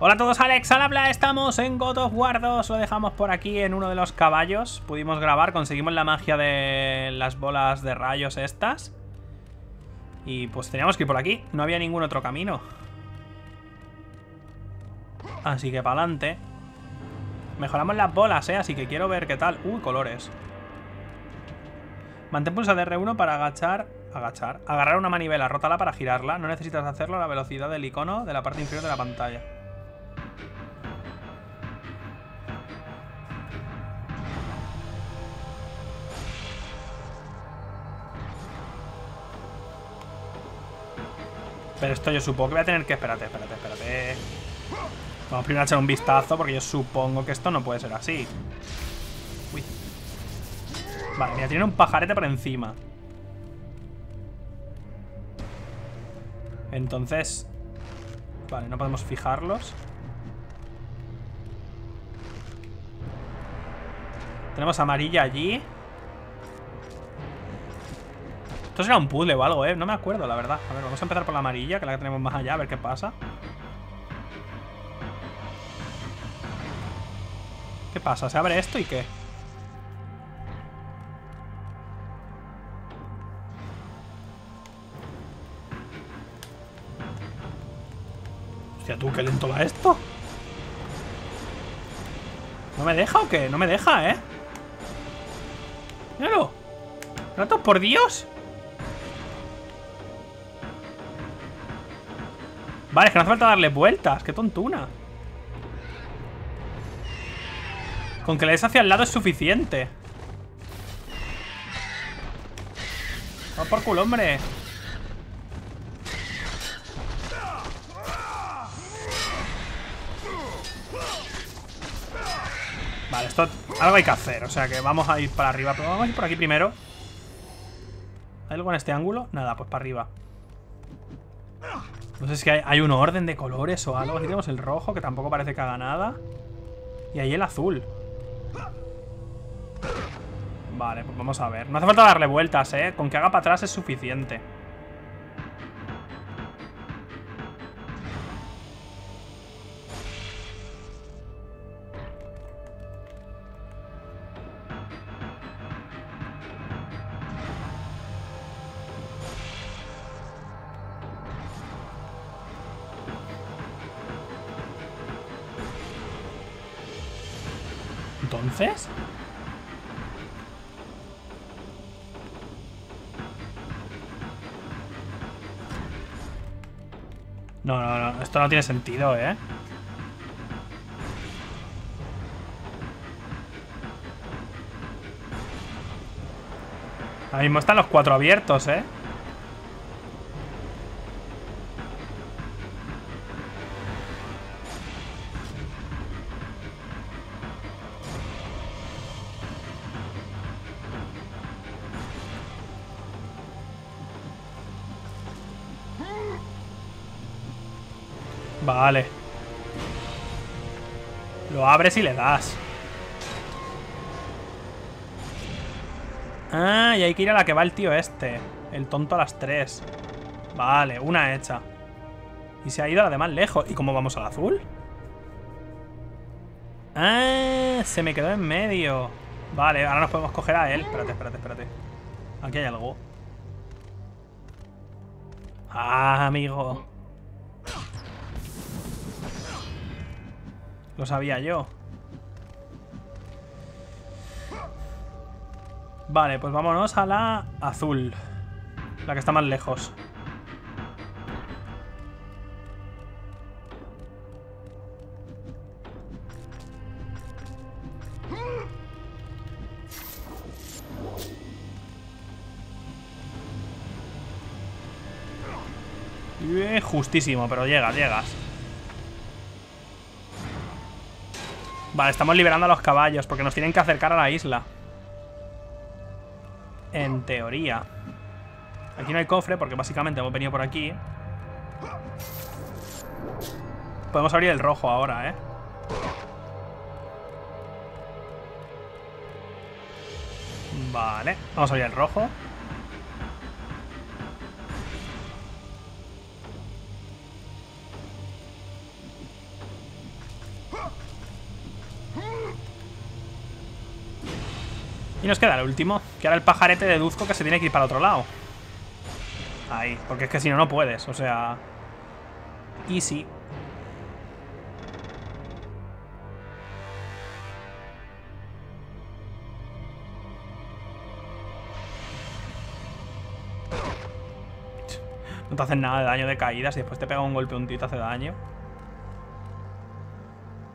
Hola a todos, Alex al habla, estamos en God of War 2, lo dejamos por aquí en uno de los caballos. Pudimos grabar, conseguimos la magia de las bolas de rayos estas. Y pues teníamos que ir por aquí, no había ningún otro camino. Así que para adelante Mejoramos las bolas, eh, así que quiero ver qué tal. Uy, colores. Mantén pulsado R1 para agachar Agachar Agarrar una manivela, rótala para girarla. No necesitas hacerlo a la velocidad del icono de la parte inferior de la pantalla Pero esto yo supongo que voy a tener que... Espérate, espérate, espérate. Vamos primero a echar un vistazo porque yo supongo que esto no puede ser así. Uy. Vale, mira, tiene un pajarete por encima. Entonces... Vale, no podemos fijarlos. Tenemos amarilla allí. Esto será un puzzle o algo, ¿eh? No me acuerdo, la verdad. A ver, vamos a empezar por la amarilla, que la que tenemos más allá, a ver qué pasa. ¿Qué pasa? ¿Se abre esto y qué? Hostia, tú, qué lento va esto. ¿No me deja o qué? No me deja, ¿eh? Míralo. ¡Rato, por Dios! Vale, es que no hace falta darle vueltas. Qué tontuna. Con que le des hacia el lado es suficiente. Vamos por culo, hombre. Vale, esto algo hay que hacer. O sea que vamos a ir para arriba. Pero vamos a ir por aquí primero. ¿Hay algo en este ángulo? Nada, pues para arriba. No sé si hay, un orden de colores o algo. Aquí tenemos el rojo, que tampoco parece que haga nada. Y ahí el azul. Vale, pues vamos a ver. No hace falta darle vueltas, ¿eh? Con que haga para atrás es suficiente. No, no, no. Esto no tiene sentido, ¿eh? Ahora mismo están los cuatro abiertos, ¿eh? Y le das. Ah, y hay que ir a la que va el tío este. El tonto a las tres. Vale, una hecha. Y se ha ido a la de más lejos. ¿Y cómo vamos al azul? Ah, se me quedó en medio. Vale, ahora nos podemos coger a él. Espérate, espérate, espérate. Aquí hay algo. Ah, amigo. Lo sabía yo. Vale, pues vámonos a la azul. La que está más lejos. justísimo, pero llegas, llegas. Vale, estamos liberando a los caballos porque nos tienen que acercar a la isla. En teoría. Aquí no hay cofre porque básicamente hemos venido por aquí. Podemos abrir el rojo ahora, ¿eh? Vale, vamos a abrir el rojo. Nos queda el último, que ahora el pajarete deduzco que se tiene que ir para otro lado. Ahí, porque es que si no, no puedes, o sea... Easy. No te hacen nada de daño de caídas y después te pega un golpe un tío y te hace daño.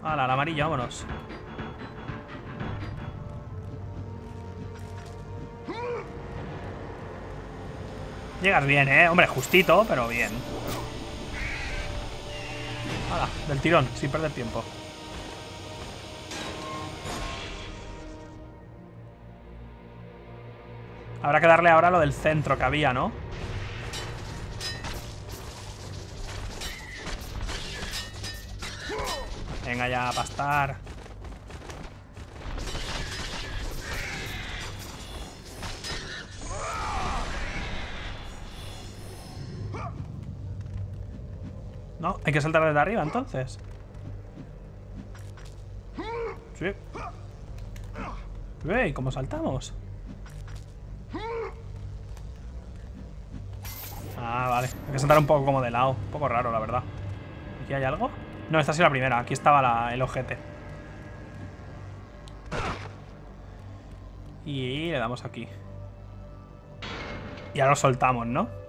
Hala, la amarilla, vámonos. Llegas bien, ¿eh? Hombre, justito, pero bien. Hala, del tirón, sin perder tiempo. Habrá que darle ahora lo del centro que había, ¿no? Venga ya, a pastar. No, hay que saltar desde arriba entonces. Sí. ¿y cómo saltamos? Ah, vale. Hay que saltar un poco como de lado. Un poco raro, la verdad. ¿Aquí hay algo? No, esta ha sido la primera. Aquí estaba el ojete. Y le damos aquí. Y ahora lo soltamos, ¿no?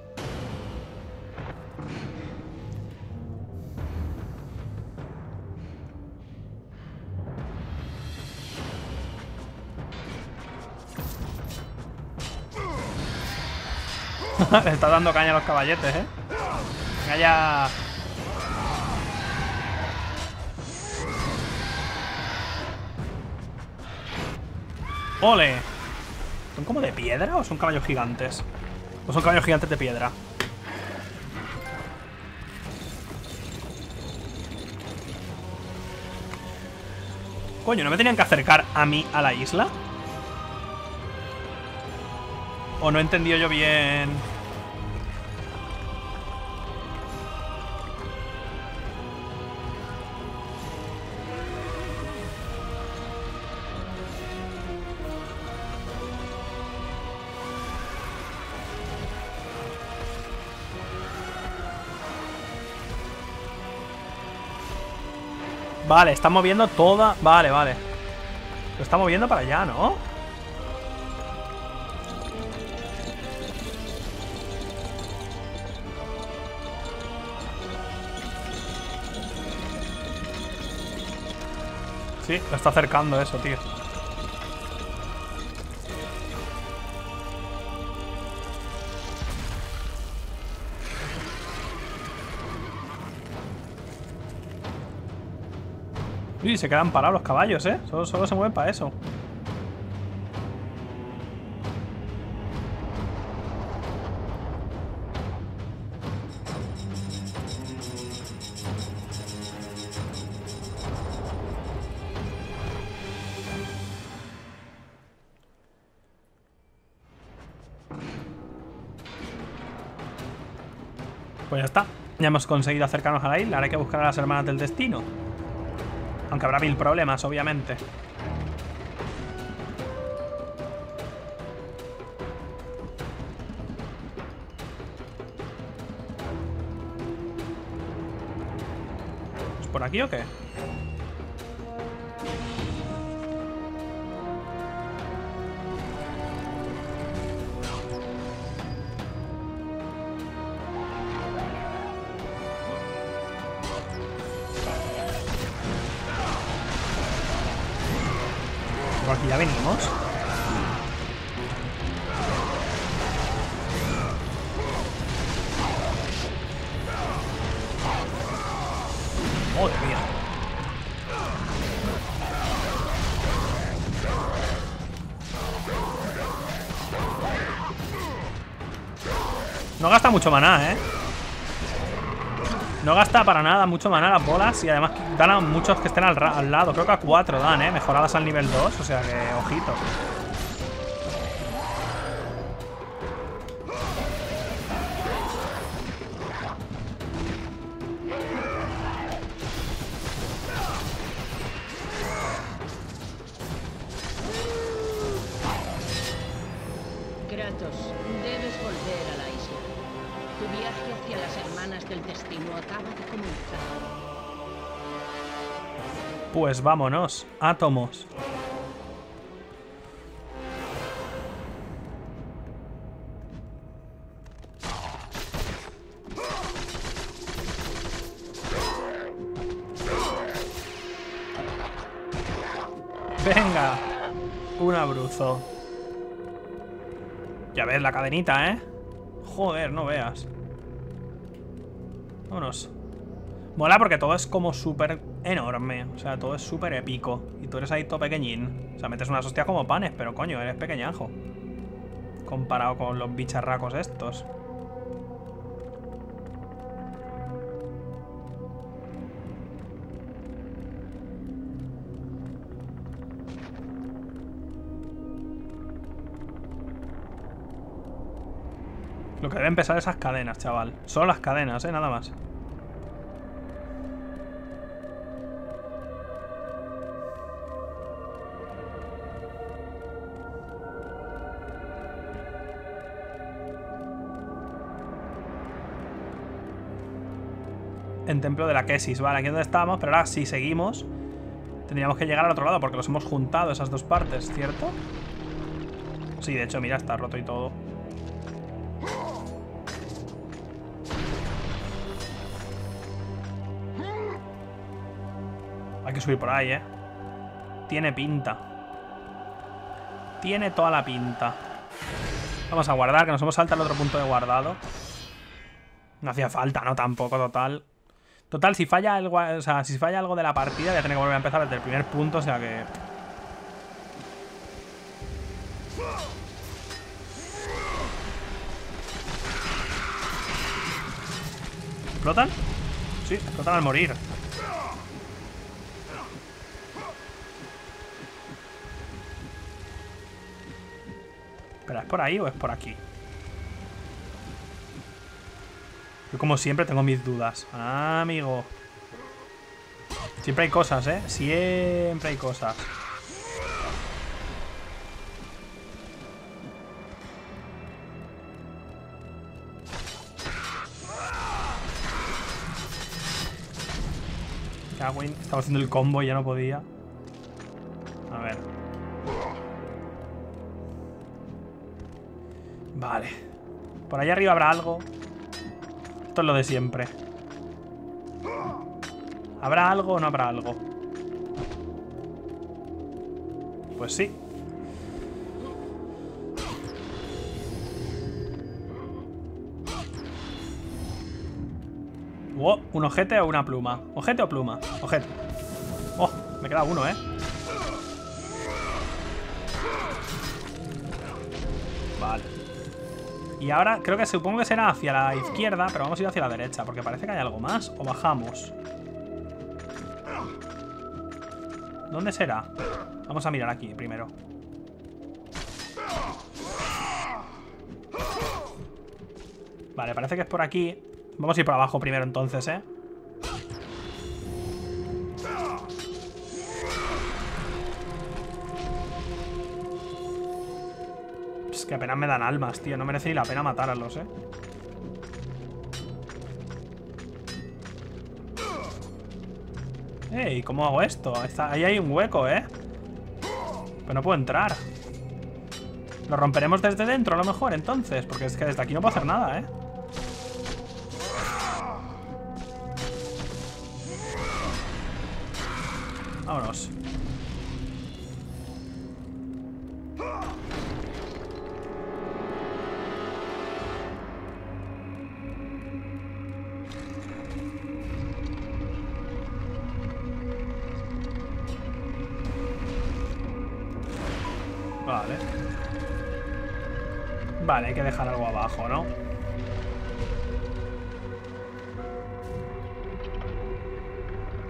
Le está dando caña a los caballetes, ¿eh? Venga ya... ¡Ole! ¿Son como de piedra o son caballos gigantes? ¿O son caballos gigantes de piedra? Coño, ¿no me tenían que acercar a mí a la isla? ¿O no he entendido yo bien...? Vale, está moviendo toda... Vale, vale. Lo está moviendo para allá, ¿no? Sí, lo está acercando eso, tío. Uy, se quedan parados los caballos, ¿eh? Solo, solo se mueven para eso. Pues ya está. Ya hemos conseguido acercarnos a la isla. Ahora hay que buscar a las hermanas del destino. Aunque habrá mil problemas, obviamente. ¿Es por aquí o qué? No gasta mucho maná, ¿eh? No gasta para nada mucho maná las bolas y además dan a muchos que estén al, lado. Creo que a 4 dan, ¿eh? Mejoradas al nivel 2, o sea que ojito. Pues vámonos, átomos. Venga, un abruzo. Ya ves la cadenita, ¿eh? Joder, no veas. Vámonos. Mola porque todo es como súper enorme. O sea, todo es súper épico. Y tú eres ahí todo pequeñín. O sea, metes unas hostias como panes, pero coño, eres pequeñajo. Comparado con los bicharracos estos. Lo que deben pesar esas cadenas, chaval. Solo las cadenas, ¿eh? Nada más. En Templo de la Quesis, vale, aquí es donde estábamos, pero ahora si seguimos Tendríamos que llegar al otro lado porque los hemos juntado esas dos partes, ¿cierto? Sí, de hecho, mira, está roto y todo Hay que subir por ahí, ¿eh? Tiene pinta. Tiene toda la pinta. Vamos a guardar, que nos hemos saltado al otro punto de guardado. No hacía falta, ¿no? Tampoco, total. Total, si falla algo, o sea, si falla algo de la partida, voy a tener que volver a empezar desde el primer punto, o sea que... ¿Explotan? Sí, explotan al morir. Espera, ¿es por ahí o es por aquí? Yo como siempre tengo mis dudas. Ah, amigo. Siempre hay cosas, ¿eh? Siempre hay cosas. Cagüín. Estaba haciendo el combo y ya no podía. A ver. Vale. Por allá arriba habrá algo. Esto es lo de siempre. ¿Habrá algo o no habrá algo? Pues sí. Oh, ¿Un ojete o una pluma? ¿Ojete o pluma? Ojete. Oh, me queda uno, ¿eh? Vale. Y ahora creo que supongo que será hacia la izquierda, pero vamos a ir hacia la derecha, porque parece que hay algo más. ¿O bajamos? ¿Dónde será? Vamos a mirar aquí primero. Vale, parece que es por aquí. Vamos a ir por abajo primero entonces, ¿eh? Que apenas me dan almas, tío. No merece ni la pena matarlos, ¿eh? Ey, ¿cómo hago esto? ahí hay un hueco, ¿eh? Pero no puedo entrar. Lo romperemos desde dentro a lo mejor, entonces. Porque es que desde aquí no puedo hacer nada, ¿eh? Vale. Vale, hay que dejar algo abajo, ¿no?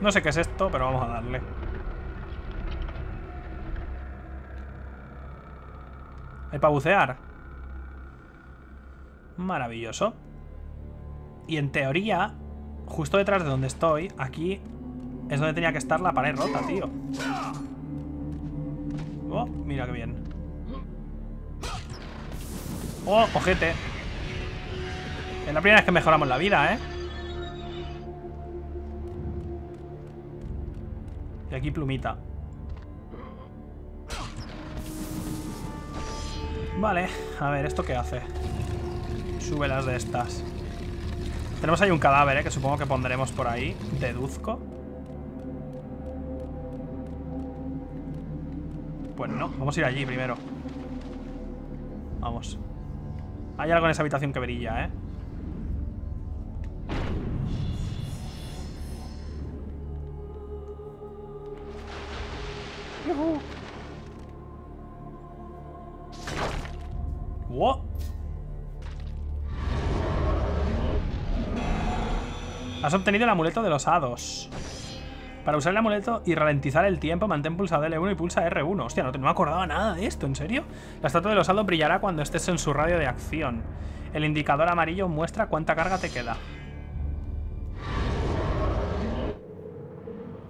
No sé qué es esto, pero vamos a darle. ¿Hay para bucear? Maravilloso. Y en teoría, justo detrás de donde estoy, aquí es donde tenía que estar la pared rota, tío. Oh, mira qué bien. Oh, ojete. Es la primera vez que mejoramos la vida, ¿eh? Y aquí plumita. Vale, a ver, ¿esto qué hace? Sube las de estas. Tenemos ahí un cadáver, ¿eh? Que supongo que pondremos por ahí. Deduzco. Pues no, vamos a ir allí primero. Vamos. Hay algo en esa habitación que brilla, ¿eh? What? Has obtenido el amuleto de los hados. Para usar el amuleto y ralentizar el tiempo, mantén pulsado L1 y pulsa R1. Hostia, no, me acordaba nada de esto, ¿en serio? La estatua de los hados brillará cuando estés en su radio de acción. El indicador amarillo muestra cuánta carga te queda.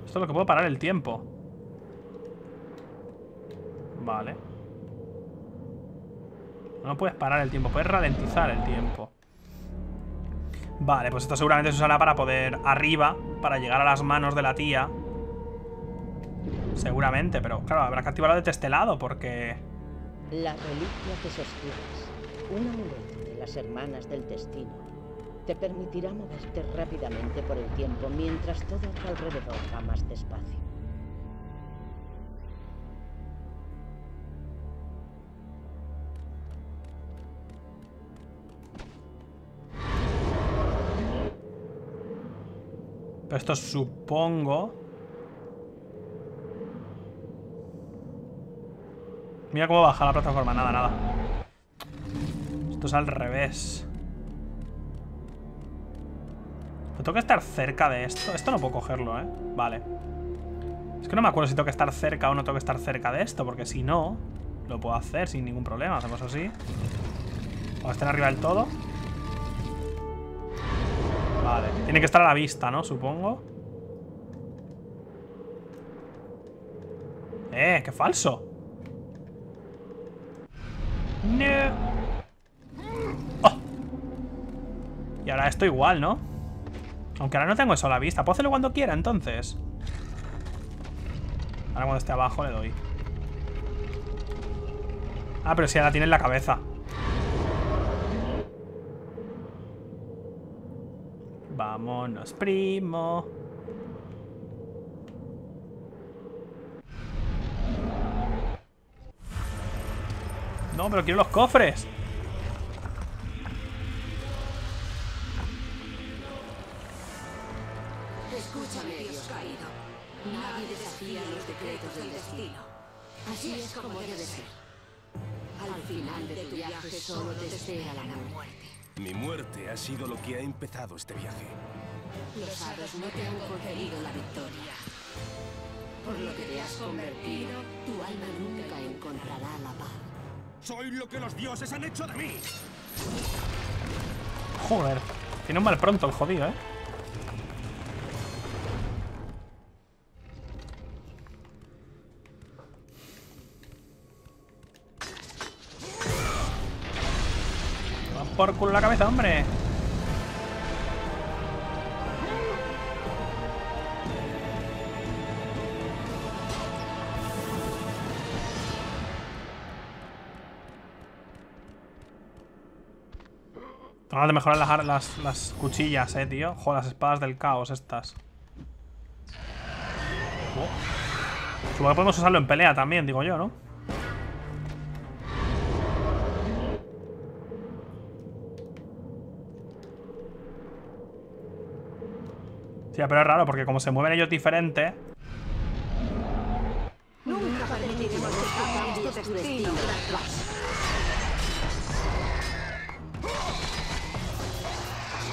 Esto es lo que puedo parar el tiempo. Vale. No puedes parar el tiempo, puedes ralentizar el tiempo. Vale, pues esto seguramente se usará para poder arriba, para llegar a las manos de la tía. Seguramente, pero claro, habrá que activarlo de testelado porque... La reliquia que sostienes, un amuleto de las hermanas del destino, te permitirá moverte rápidamente por el tiempo mientras todo a alrededor va más despacio. Esto supongo... Mira cómo baja la plataforma. Nada, nada. Esto es al revés. tengo que estar cerca de esto. Esto no puedo cogerlo, ¿eh? Vale. Es que no me acuerdo si tengo que estar cerca o no tengo que estar cerca de esto. Porque si no, lo puedo hacer sin ningún problema. Hacemos así. Vamos a estar arriba del todo. Vale, tiene que estar a la vista, ¿no? Supongo. Eh, qué falso. No. Oh. Y ahora esto igual, ¿no? Aunque ahora no tengo eso a la vista. Puedo hacerlo cuando quiera, entonces. Ahora cuando esté abajo le doy. Ah, pero si ahora tiene en la cabeza Vámonos, primo. No, pero quiero los cofres. Escúchame, Dios caído. Nadie desafía los decretos del destino. Así es como debe ser. Al final de tu viaje solo te espera la muerte. Mi muerte ha sido lo que ha empezado este viaje. Los hados no te han concedido la victoria. Por lo que te has convertido, tu alma nunca encontrará la paz. Soy lo que los dioses han hecho de mí. Joder, tiene un mal pronto el jodido, ¿eh? Por culo la cabeza, hombre. Tengo de mejorar las, las, cuchillas, eh, tío. Joder, las espadas del caos estas. Oh. Supongo que podemos usarlo en pelea también, digo yo, ¿no? Sí, pero es raro porque como se mueven ellos diferente. Nunca permitiremos que tu destino.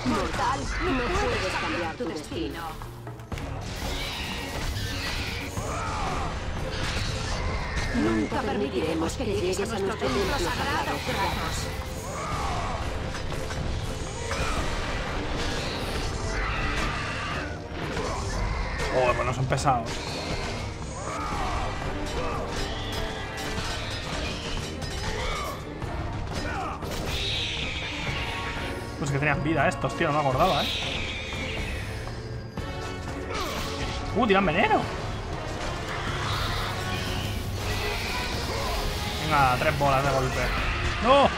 Mortal, no puedes cambiar tu destino. Nunca permitiremos que llegues a nuestro templo sagrado, Kratos. Oh, bueno, son pesados. Pues que tenían vida estos, tío, no me acordaba, ¿eh? ¡Uh, tiran veneno! Venga, tres bolas de golpe. ¡No!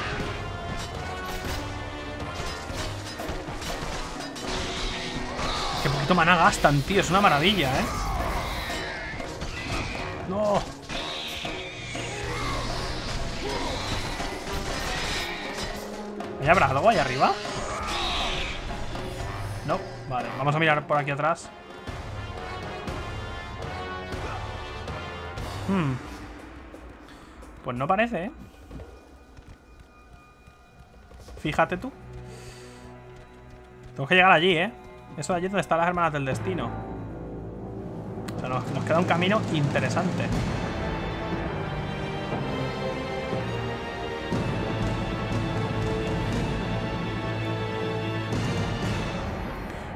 Poquito maná gastan, tío. Es una maravilla, ¿eh? ¡No! ¿Ahí habrá algo ahí arriba? No, vale, vamos a mirar por aquí atrás. Hmm. Pues no parece, ¿eh? Fíjate tú. Tengo que llegar allí, ¿eh? Eso allí es donde están las hermanas del destino. O sea, nos, queda un camino interesante.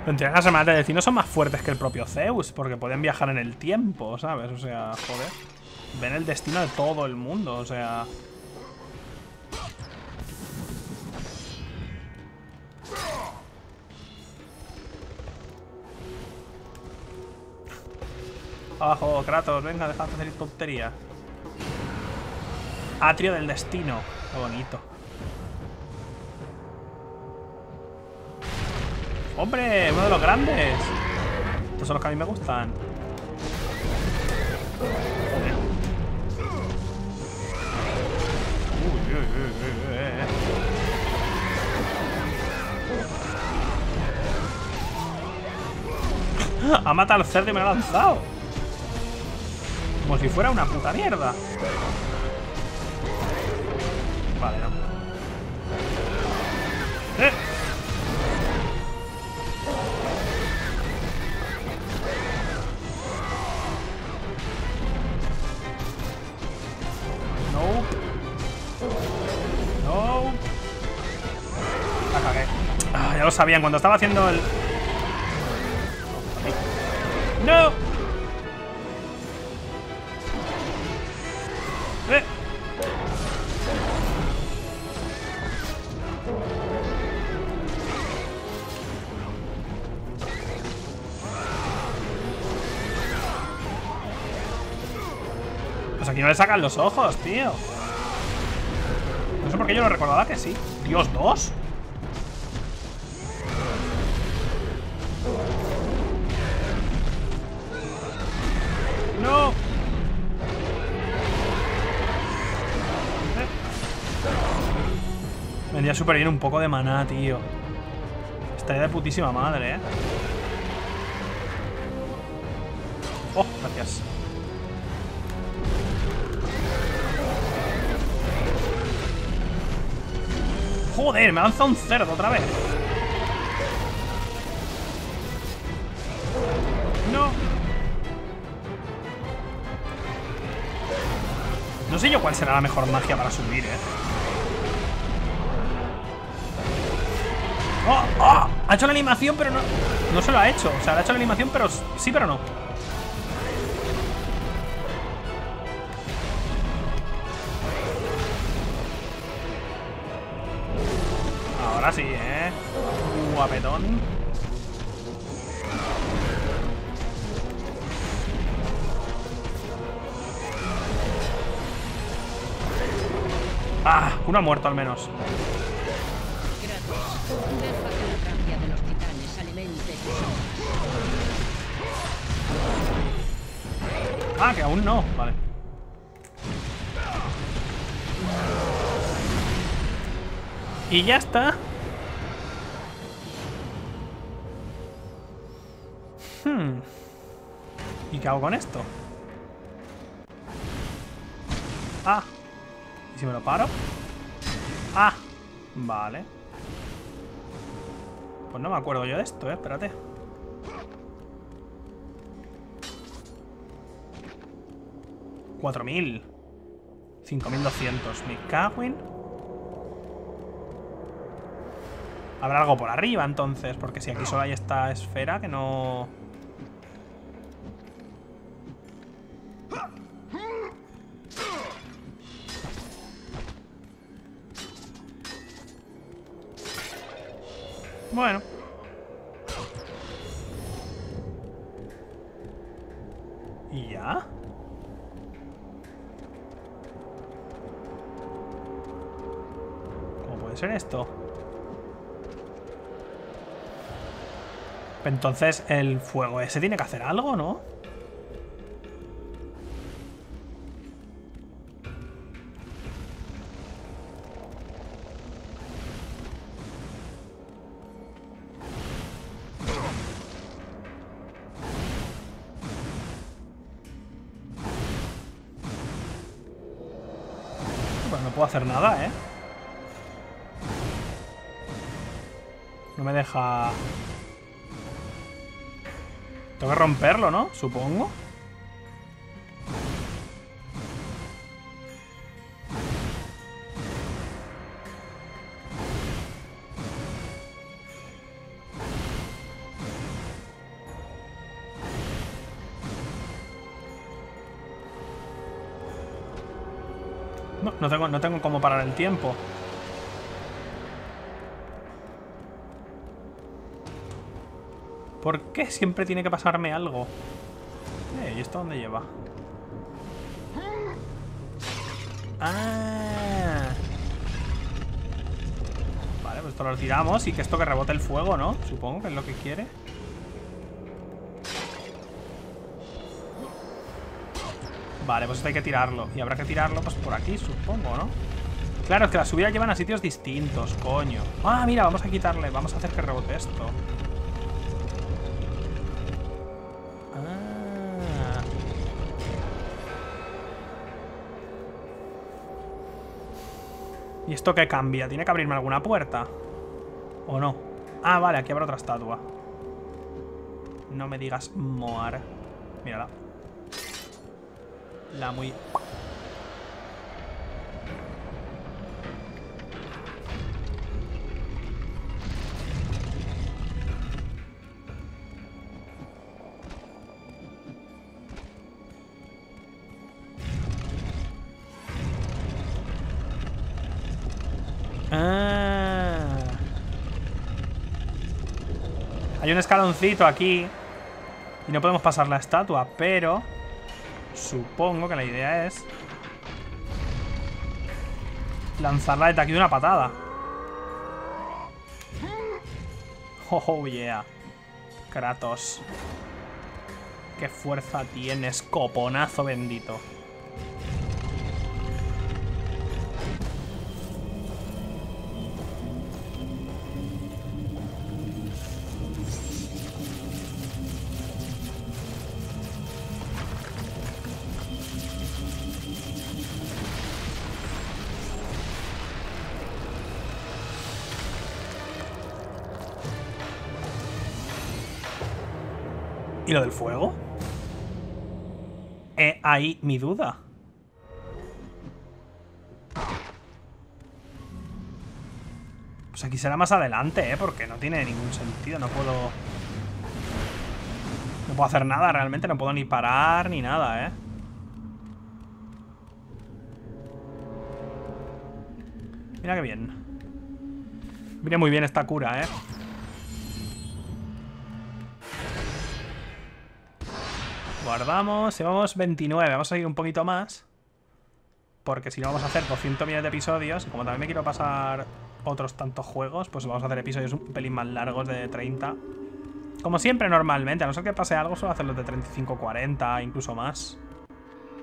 Teoría, las hermanas del destino son más fuertes que el propio Zeus, porque pueden viajar en el tiempo, ¿sabes? O sea, joder. Ven el destino de todo el mundo, o sea... Abajo, Kratos, venga, deja de hacer tontería. Atrio del destino. Qué bonito. ¡Hombre! ¡Uno de los grandes! Estos son los que a mí me gustan. Uy, uy, uy, eh. Ha matado al cerdo y me lo ha lanzado. Como si fuera una puta mierda. Vale, no. ¡Eh! No. No. La. Ah, ya lo sabían. Cuando estaba haciendo el... Pues aquí no le sacan los ojos, tío. No sé por qué yo lo recordaba que sí. Dios, ¿dos? ¡No! Vendría súper bien un poco de maná, tío. Estaría de putísima madre, ¿eh? Oh, gracias. Joder, me ha lanzado un cerdo otra vez. No. No sé yo cuál será la mejor magia para subir, eh. ¡Oh! ¡Oh! Ha hecho la animación, pero no... No se lo ha hecho. O sea, le ha hecho la animación, pero sí, pero no. Ah, uno ha muerto al menos. Ah, que aún no. Vale. Y ya está. Hmm. ¿Y qué hago con esto? Ah. ¿Y si me lo paro? Ah. Vale. Pues no me acuerdo yo de esto, eh. Espérate. Cuatro mil. Cinco mil doscientos. Me cago. Habrá algo por arriba entonces, porque si aquí solo hay esta esfera que no... Bueno. ¿Y ya? ¿Cómo puede ser esto? Entonces el fuego ese tiene que hacer algo, ¿no? Hacer nada, ¿eh? No me deja... Tengo que romperlo, ¿no? Supongo. No, tengo, no tengo cómo parar el tiempo. ¿Por qué siempre tiene que pasarme algo? Eh, ¿y esto dónde lleva? Ah. Vale, pues esto lo tiramos y que esto que rebote el fuego, ¿no? Supongo que es lo que quiere. Vale, pues esto hay que tirarlo. Y habrá que tirarlo pues por aquí, supongo, ¿no? Claro, es que las subidas llevan a sitios distintos, coño. Ah, mira, vamos a quitarle. Vamos a hacer que rebote esto. Ah. ¿Y esto qué cambia? ¿Tiene que abrirme alguna puerta? ¿O no? Ah, vale, aquí habrá otra estatua. No me digas Moar. Mírala. La muy... Ah. Hay un escaloncito aquí. Y no podemos pasar la estatua, pero... Supongo que la idea es... Lanzarla desde aquí de una patada. Oh, yeah. Kratos. Qué fuerza tienes, coponazo bendito. ¿Y lo del fuego? Eh, ahí mi duda. Pues aquí será más adelante, ¿eh? Porque no tiene ningún sentido. No puedo... No puedo hacer nada realmente. No puedo ni parar ni nada, ¿eh? Mira qué bien. Viene muy bien esta cura, ¿eh? Guardamos, llevamos 29, vamos a ir un poquito más Porque si no vamos a hacer 200 millones de episodios Como también me quiero pasar otros tantos juegos Pues vamos a hacer episodios un pelín más largos de 30 Como siempre normalmente, a no ser que pase algo Suelo hacerlos de 35, 40, incluso más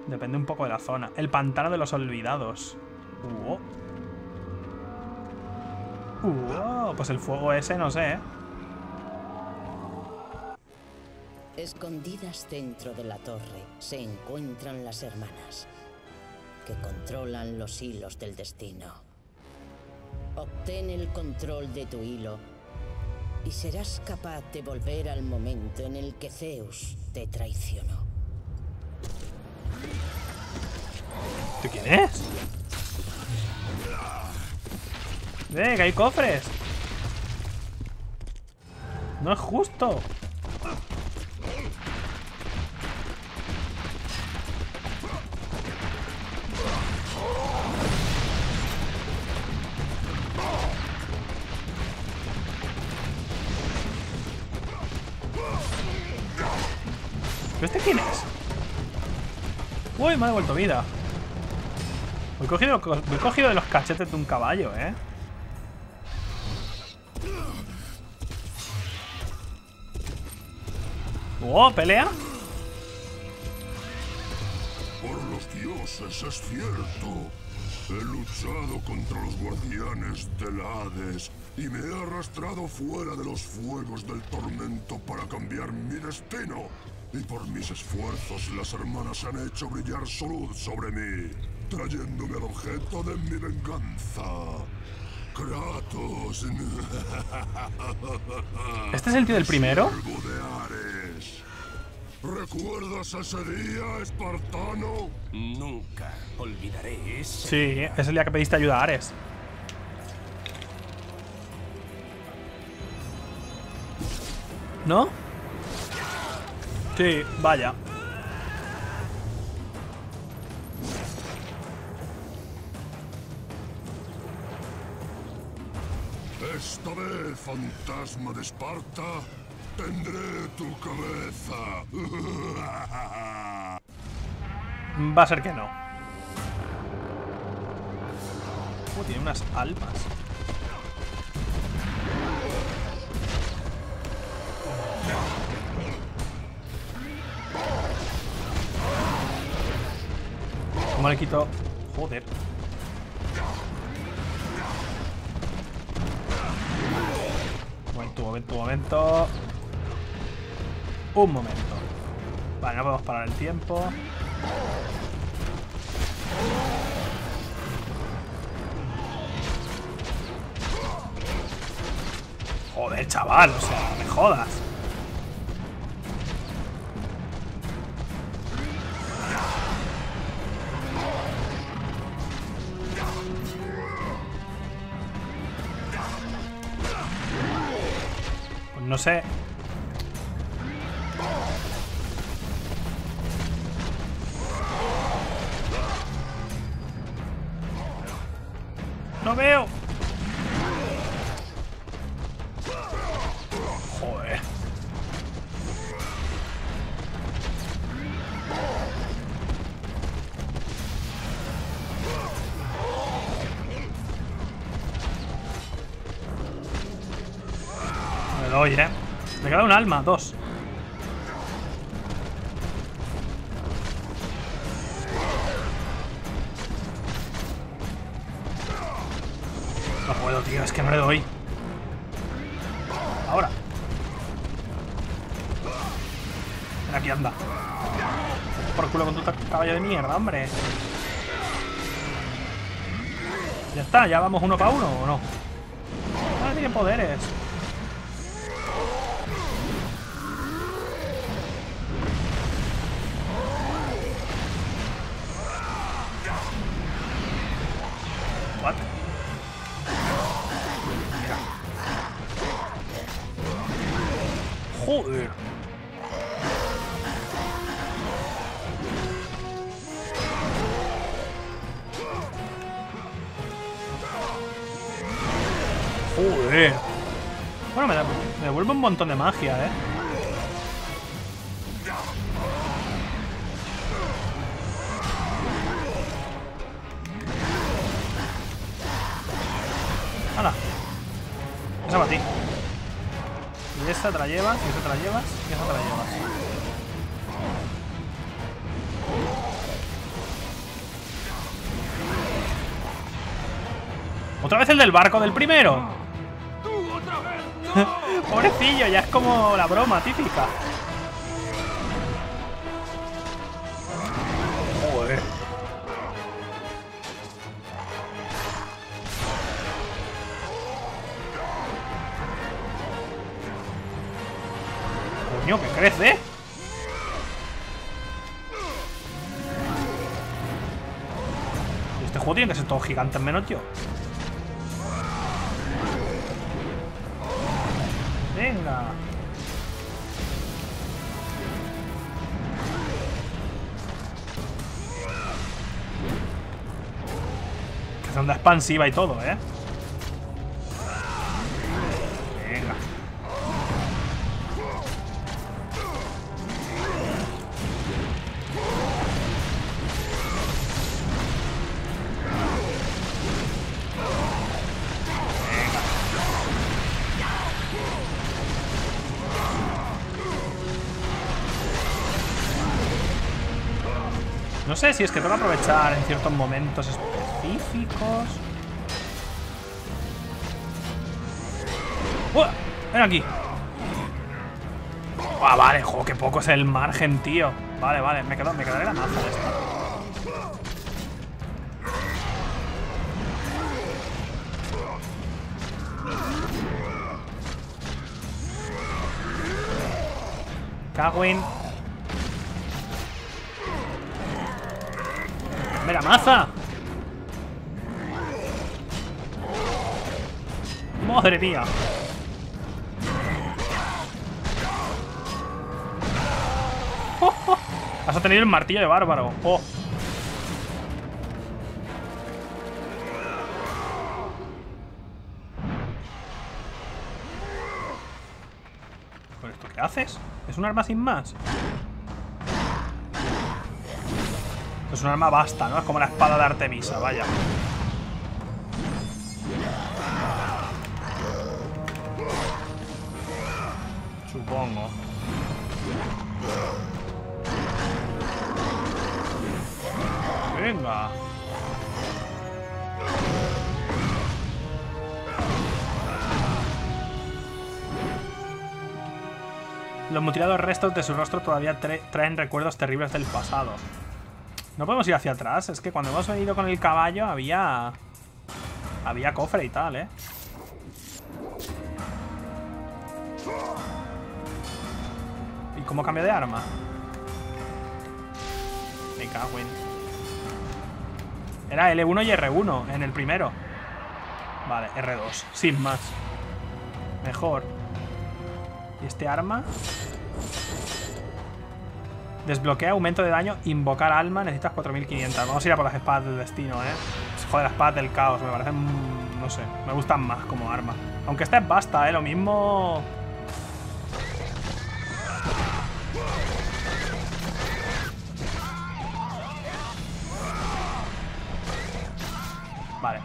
Depende un poco de la zona El pantano de los olvidados uh. Uh, Pues el fuego ese, no sé, ¿eh? Escondidas dentro de la torre se encuentran las hermanas, que controlan los hilos del destino. Obtén el control de tu hilo y serás capaz de volver al momento en el que Zeus te traicionó. ¿Tú quién es? ¡Eh, que hay cofres! No es justo. Quién es? Uy, me ha devuelto vida. Voy cogido, voy cogido de los cachetes de un caballo, ¿eh? ¡Oh, pelea! Por los dioses es cierto. He luchado contra los guardianes del Hades y me he arrastrado fuera de los fuegos del tormento para cambiar mi destino. Y por mis esfuerzos las hermanas han hecho brillar su luz sobre mí, trayéndome al objeto de mi venganza. Kratos. ¿Este es el tío del primero? Siervo de Ares. ¿Recuerdas ese día, espartano? Nunca olvidaré eso. Sí, es el día que pediste ayuda a Ares. ¿No? Sí, vaya. Esta vez, fantasma de Esparta, tendré tu cabeza. Va a ser que no. Tiene unas almas. ¿Cómo le quito? Joder. Momento, momento, momento. Un momento. Vale, no podemos parar el tiempo. Joder, chaval, o sea, me jodas. No sé. Alma, dos. No puedo, tío, es que no le doy. Ahora. Ven aquí, anda. Por culo con tu caballo de mierda, hombre. Ya está, ya vamos uno para uno, ¿o no? Ah, tiene poderes. Joder. Joder. Bueno, me, da- me devuelve un montón de magia, ¿eh? Te la llevas, y esa te la llevas, y esa te la llevas. ¿Otra vez el del barco del primero? Pobrecillo, ya es como la broma típica. Crece. Este juego tiene que ser todo gigante menos yo. Venga. Que onda expansiva y todo, ¿eh? No sé si es que que aprovechar en ciertos momentos específicos. ¡Uah! ¡Ven aquí! Ah, vale, jo, qué poco es el margen, tío. Vale, vale, me, quedo, me quedaré la maza de esta. Cagwin. ¡Mira, maza! ¡Madre mía! Vas a tener el martillo de bárbaro. Oh. ¿Con esto qué haces? ¿Es un arma sin más? Es un arma basta, ¿no? Es como la espada de Artemisa, vaya. Supongo. Venga. Los mutilados restos de su rostro todavía traen recuerdos terribles del pasado. No podemos ir hacia atrás. Es que cuando hemos venido con el caballo había... Había cofre y tal, ¿eh? ¿Y cómo cambio de arma? Me cago en... Era L1 y R1 en el primero. Vale, R2. Sin más. Mejor. ¿Y este arma? Desbloquea aumento de daño, invocar alma, necesitas 4500. Vamos a ir a por las espadas del destino, ¿eh? Joder, las espadas del caos, me parecen... No sé, me gustan más como arma. Aunque esta es basta, ¿eh? Lo mismo... Vale.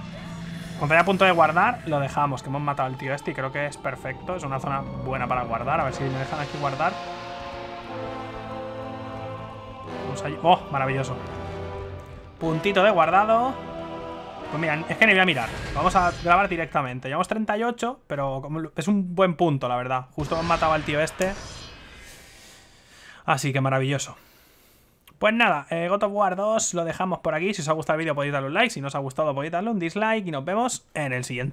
Cuando a punto de guardar, lo dejamos, que hemos matado al tío este y creo que es perfecto. Es una zona buena para guardar. A ver si me dejan aquí guardar. ¡Oh! Maravilloso. Puntito de guardado. Pues mira, es que ni voy a mirar. Vamos a grabar directamente. Llevamos 38, pero es un buen punto, la verdad. Justo hemos matado al tío este. Así que maravilloso. Pues nada, eh, God of War 2 lo dejamos por aquí. Si os ha gustado el vídeo podéis darle un like. Si no os ha gustado podéis darle un dislike. Y nos vemos en el siguiente.